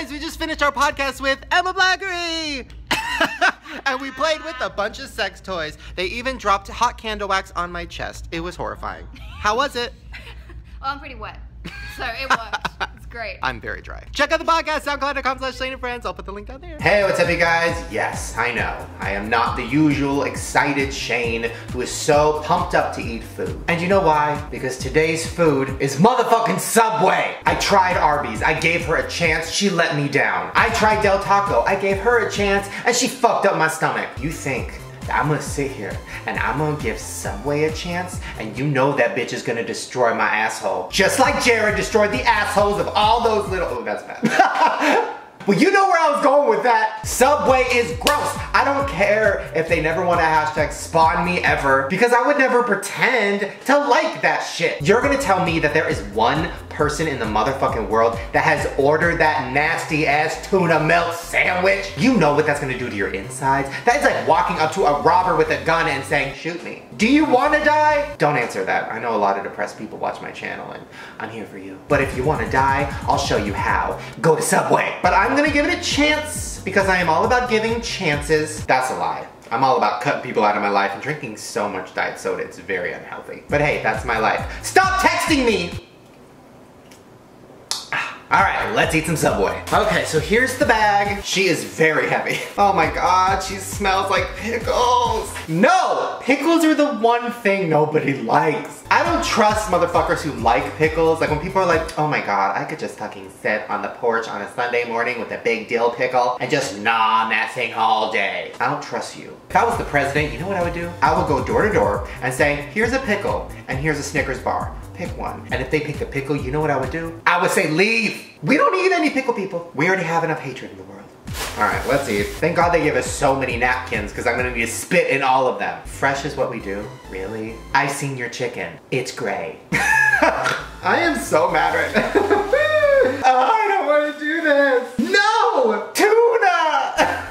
guys, we just finished our podcast with Emma Blackery. and we played with a bunch of sex toys. They even dropped hot candle wax on my chest. It was horrifying. How was it? Well, I'm pretty wet, so it worked. It's great. I'm very dry. Check out the podcast, soundcloud.com slash Shane and Friends. I'll put the link down there. Hey, what's up, you guys? Yes, I know. I am not the usual excited Shane who is so pumped up to eat food. And you know why? Because today's food is motherfucking Subway. I tried Arby's. I gave her a chance. She let me down. I tried Del Taco. I gave her a chance and she fucked up my stomach. You think I'm gonna sit here and I'm gonna give Subway a chance and you know that bitch is gonna destroy my asshole. Just like Jared destroyed the assholes of all those little, oh that's bad. Well, you know where I was going with that. Subway is gross. I don't care if they never want to hashtag spawn me ever because I would never pretend to like that shit. You're gonna tell me that there is one person in the motherfucking world that has ordered that nasty ass tuna melt sandwich? You know what that's gonna do to your insides? That is like walking up to a robber with a gun and saying, shoot me. Do you wanna die? Don't answer that. I know a lot of depressed people watch my channel and I'm here for you. But if you wanna die, I'll show you how. Go to Subway. But I'm gonna give it a chance because I am all about giving chances. That's a lie. I'm all about cutting people out of my life and drinking so much diet soda, it's very unhealthy. But hey, that's my life. Stop texting me! All right, let's eat some Subway. Okay, so here's the bag. She is very heavy. Oh my God, she smells like pickles. No, pickles are the one thing nobody likes. I don't trust motherfuckers who like pickles. Like when people are like, oh my God, I could just fucking sit on the porch on a Sunday morning with a big dill pickle and just gnaw on that thing all day. I don't trust you. If I was the president, you know what I would do? I would go door to door and say, here's a pickle and here's a Snickers bar pick one. And if they pick the pickle, you know what I would do? I would say leave. We don't need any pickle people. We already have enough hatred in the world. All right, let's eat. Thank God they give us so many napkins because I'm gonna need to spit in all of them. Fresh is what we do. Really? I've seen your chicken. It's gray. I am so mad right now. oh, I don't want to do this. No! Tuna!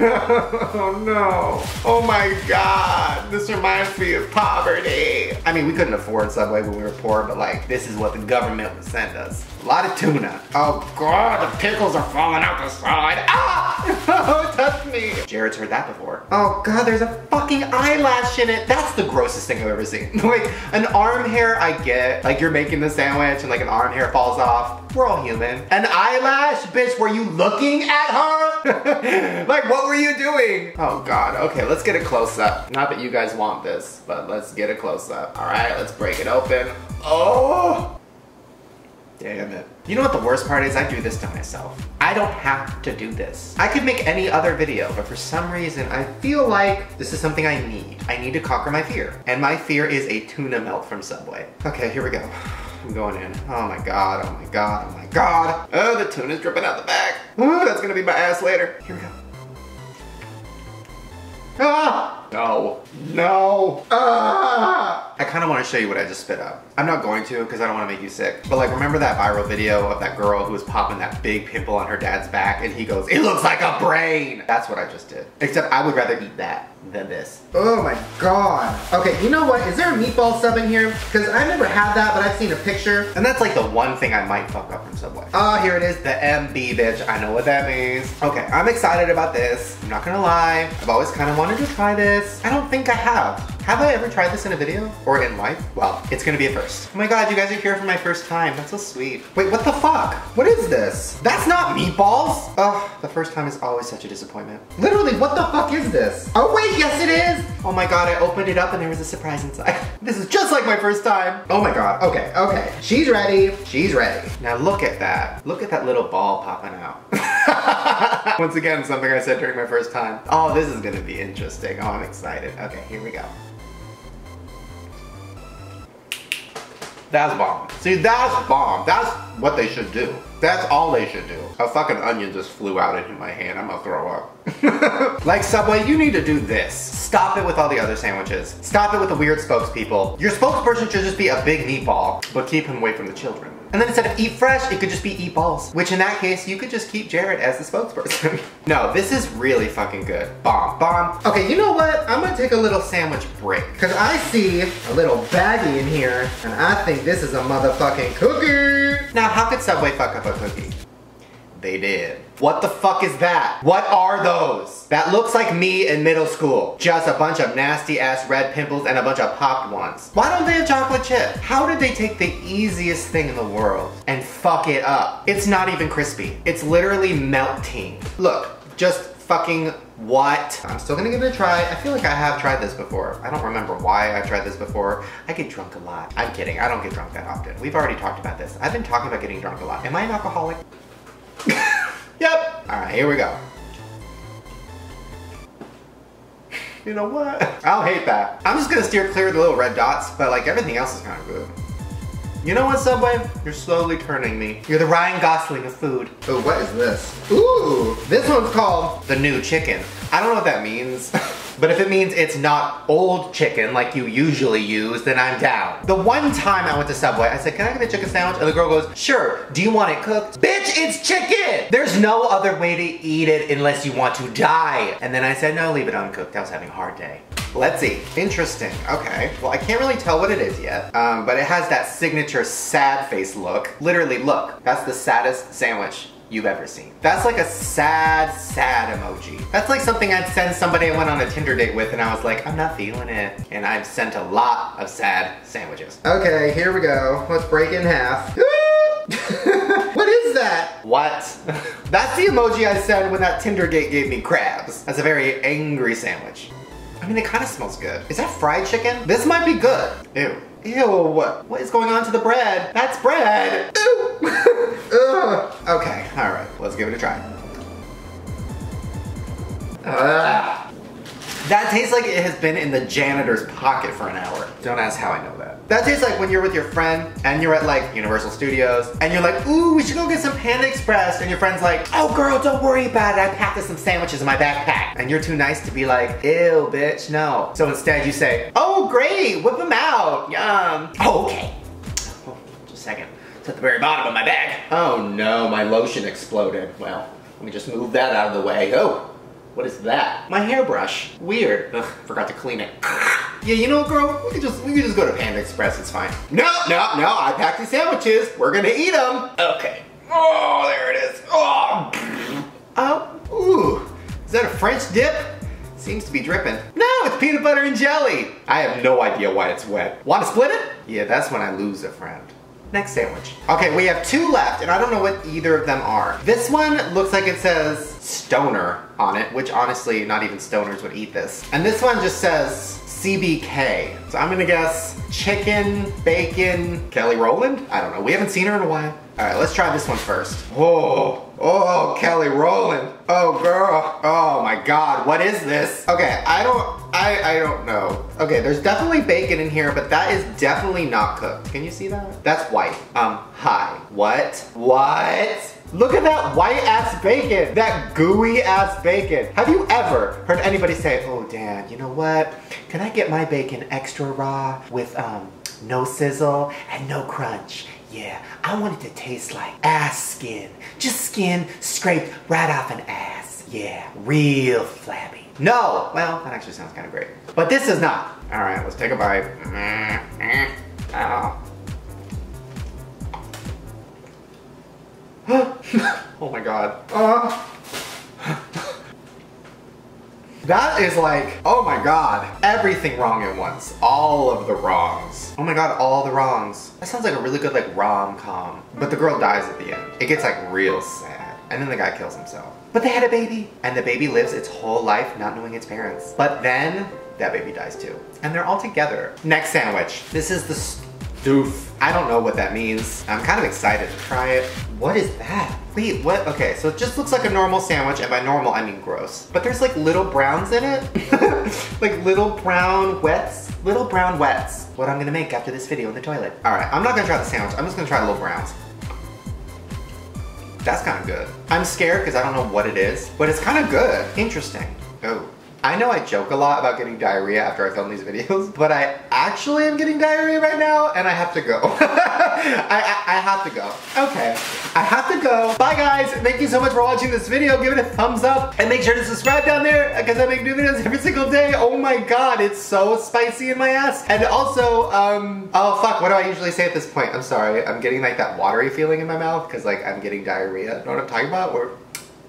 oh no. Oh my God. This reminds me of poverty. I mean, we couldn't afford Subway when we were poor, but like, this is what the government would send us. A lot of tuna. Oh God, the pickles are falling out the side. Ah! Oh, touch me. Jared's heard that before. Oh God, there's a fucking eyelash in it. That's the grossest thing I've ever seen. like, an arm hair, I get. Like, you're making the sandwich and like an arm hair falls off. We're all human. An eyelash? Bitch, were you looking at her? like, what were you doing? Oh God, okay, let's get a close up. Not that you guys want this, but let's get a close up. All right, let's break it open. Oh! Damn it. You know what the worst part is? I do this to myself. I don't have to do this. I could make any other video, but for some reason, I feel like this is something I need. I need to conquer my fear. And my fear is a tuna melt from Subway. Okay, here we go. I'm going in. Oh my God, oh my God, oh my God. Oh, the tuna's dripping out the back. Oh, that's gonna be my ass later. Here we go. Ah! No. No. Ah! I kind of want to show you what I just spit up. I'm not going to because I don't want to make you sick. But like, remember that viral video of that girl who was popping that big pimple on her dad's back and he goes, it looks like a brain. That's what I just did. Except I would rather eat that than this. Oh my God. Okay, you know what? Is there a meatball sub in here? Because I never had that, but I've seen a picture. And that's like the one thing I might fuck up from Subway. Oh, ah, here it is, the MB bitch. I know what that means. Okay, I'm excited about this. I'm not gonna lie. I've always kind of wanted to try this. I don't think I have. Have I ever tried this in a video? Or in life? Well, it's gonna be a first. Oh my god, you guys are here for my first time. That's so sweet. Wait, what the fuck? What is this? That's not meatballs! Oh, the first time is always such a disappointment. Literally, what the fuck is this? Oh wait, yes it is! Oh my god, I opened it up and there was a surprise inside. this is just like my first time. Oh my god, okay, okay. She's ready, she's ready. Now look at that. Look at that little ball popping out. Once again, something I said during my first time. Oh, this is gonna be interesting. Oh, I'm excited. Okay, here we go. That's bomb. See, that's bomb. That's what they should do. That's all they should do. A fucking onion just flew out into my hand. I'm gonna throw up. like Subway, you need to do this. Stop it with all the other sandwiches. Stop it with the weird spokespeople. Your spokesperson should just be a big meatball, but keep him away from the children. And then instead of eat fresh, it could just be eat balls. Which in that case, you could just keep Jared as the spokesperson. no, this is really fucking good. Bomb, bomb. Okay, you know what? I'm gonna take a little sandwich break. Cause I see a little baggie in here, and I think this is a motherfucking cookie. Now, how could Subway fuck up a cookie? They did. What the fuck is that? What are those? That looks like me in middle school. Just a bunch of nasty ass red pimples and a bunch of popped ones. Why don't they have chocolate chip? How did they take the easiest thing in the world and fuck it up? It's not even crispy. It's literally melting. Look, just fucking what? I'm still gonna give it a try. I feel like I have tried this before. I don't remember why I've tried this before. I get drunk a lot. I'm kidding, I don't get drunk that often. We've already talked about this. I've been talking about getting drunk a lot. Am I an alcoholic? yep. All right, here we go. You know what? I don't hate that. I'm just gonna steer clear of the little red dots, but like everything else is kind of good. You know what, Subway? You're slowly turning me. You're the Ryan Gosling of food. Oh, what is this? Ooh, this one's called the new chicken. I don't know what that means. But if it means it's not old chicken like you usually use, then I'm down. The one time I went to Subway, I said, can I get a chicken sandwich? And the girl goes, sure, do you want it cooked? Bitch, it's chicken! There's no other way to eat it unless you want to die. And then I said, no, leave it uncooked. I was having a hard day. Let's see. Interesting. Okay. Well, I can't really tell what it is yet, um, but it has that signature sad face look. Literally, look. That's the saddest sandwich you've ever seen. That's like a sad, sad emoji. That's like something I'd send somebody I went on a Tinder date with and I was like, I'm not feeling it. And I've sent a lot of sad sandwiches. Okay, here we go. Let's break it in half. what is that? What? That's the emoji I sent when that Tinder date gave me crabs. That's a very angry sandwich. I mean, it kind of smells good. Is that fried chicken? This might be good. Ew. Ew, what what is going on to the bread? That's bread. Ew. okay, all right, let's give it a try. Ugh. That tastes like it has been in the janitor's pocket for an hour. Don't ask how I know that. That tastes like when you're with your friend and you're at like Universal Studios and you're like, ooh, we should go get some Panda Express. And your friend's like, oh girl, don't worry about it. I packed some sandwiches in my backpack. And you're too nice to be like, ew, bitch, no. So instead you say, oh great, whip them out, yum. Oh, okay. Oh, just a second. It's at the very bottom of my bag. Oh no, my lotion exploded. Well, let me just move that out of the way. Oh, what is that? My hairbrush. Weird. Ugh, forgot to clean it. Yeah, you know, girl, we could just we could just go to Panda Express. It's fine. No, no, no. I packed the sandwiches. We're gonna eat them. Okay. Oh, there it is. Oh. Oh. Ooh. Is that a French dip? Seems to be dripping. No, it's peanut butter and jelly. I have no idea why it's wet. Want to split it? Yeah, that's when I lose a friend. Next sandwich. Okay, we have two left, and I don't know what either of them are. This one looks like it says stoner on it, which honestly, not even stoners would eat this. And this one just says CBK. So I'm gonna guess chicken, bacon, Kelly Rowland? I don't know, we haven't seen her in a while. All right, let's try this one first. Oh, oh, Kelly Rowland. Oh, girl. Oh my God, what is this? Okay, I don't, I, I don't know. Okay, there's definitely bacon in here, but that is definitely not cooked. Can you see that? That's white. Um, hi. What? What? Look at that white ass bacon, that gooey ass bacon. Have you ever heard anybody say, oh Dan, you know what? Can I get my bacon extra raw with um, no sizzle and no crunch? Yeah, I want it to taste like ass skin. Just skin scraped right off an ass. Yeah, real flabby. No, well, that actually sounds kind of great. But this is not. All right, let's take a bite. Oh. oh my god. Uh. That is like, oh my god, everything wrong at once. All of the wrongs. Oh my god, all the wrongs. That sounds like a really good like rom-com. But the girl dies at the end. It gets like real sad. And then the guy kills himself. But they had a baby. And the baby lives its whole life not knowing its parents. But then that baby dies too. And they're all together. Next sandwich. This is the stoof. I don't know what that means. I'm kind of excited to try it. What is that? Wait, what? Okay, so it just looks like a normal sandwich, and by normal, I mean gross. But there's like little browns in it. like little brown wets. Little brown wets. What I'm gonna make after this video in the toilet. All right, I'm not gonna try the sandwich. I'm just gonna try the little browns. That's kind of good. I'm scared because I don't know what it is, but it's kind of good. Interesting. Oh. I know I joke a lot about getting diarrhea after I film these videos, but I actually am getting diarrhea right now and I have to go. I, I, I have to go. Okay. I have to go. Bye guys. Thank you so much for watching this video. Give it a thumbs up and make sure to subscribe down there because I make new videos every single day. Oh my god, it's so spicy in my ass. And also, um, oh fuck, what do I usually say at this point? I'm sorry. I'm getting like that watery feeling in my mouth because like I'm getting diarrhea. Know what I'm talking about? Or,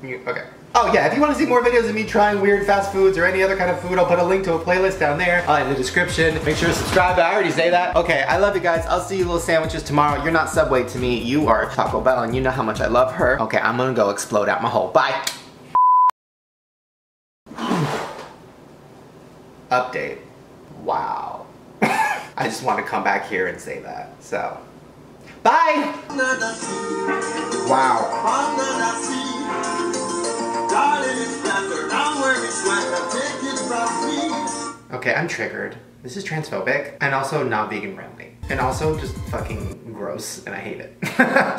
okay. Oh yeah, if you want to see more videos of me trying weird fast foods or any other kind of food, I'll put a link to a playlist down there uh, in the description. Make sure to subscribe, I already say that. Okay, I love you guys. I'll see you little sandwiches tomorrow. You're not Subway to me, you are Taco Bell and you know how much I love her. Okay, I'm gonna go explode out my hole. Bye. Update. Wow. I just want to come back here and say that, so. Bye! Wow. Okay, I'm triggered. This is transphobic and also not vegan friendly. And also just fucking gross and I hate it.